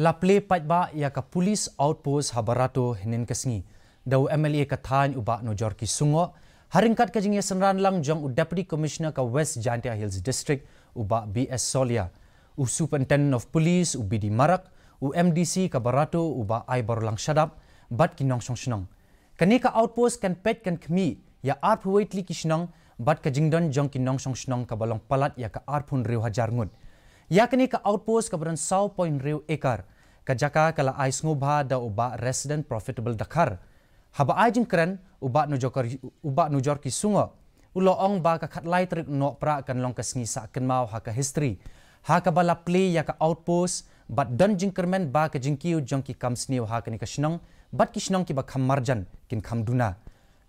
La play patba ya ka police outpost habarato hinin kasngi. Dau MLA ka than uba no jorki sungo. Haringkat ka jingya senran lang jong deputy commissioner ka West Jantia Hills District uba BS Solia. U superintendent of police u BD Marak u MDC ka barato uba ai lang shadap bat kinong song shnong. Kani ka outpost kan pet kan kmi ya arp waitli kishnong bat ka jingdon jong kinong song shnong ka balong palat ya ka arpun riu hajar ngut yakni ka outpost ka beran saw point riu ekar ka jaka kala ais ngubha da uba resident profitable dakar. Haba ajin kren uba nu jokar uba nu jor ki sungo ulo ong ba ka khat lai trik no pra kan long ka sngi sa kan mau ha ka history. Ha ka bala play ya ka outpost but don jing kermen ba ka jing kiu jong ki kam sniu ha ka ni ka shnong bat ki shnong ki ba kham marjan kin kham duna.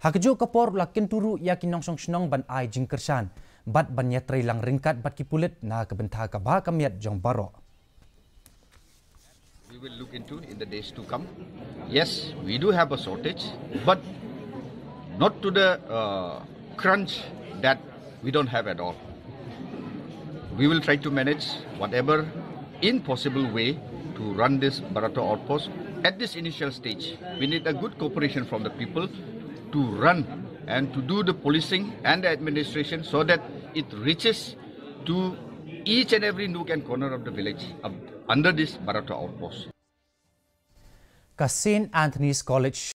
Ha ka jo ka por la kin turu ya ki nong shnong ban ai jing kershan bat banyatri lang ringkat bat kipulit na kebentah ka ba kamiat jong baro we will look into in the days to come. Yes we do have a shortage but not to the uh, crunch that we don't have at all. We will try to manage whatever in possible way to run this barato outpost. At this initial stage we need a good cooperation from the people to run and to do the policing and the administration so that it reaches to each and every nook and corner of the village under this Barato outpost. Ka Anthony's College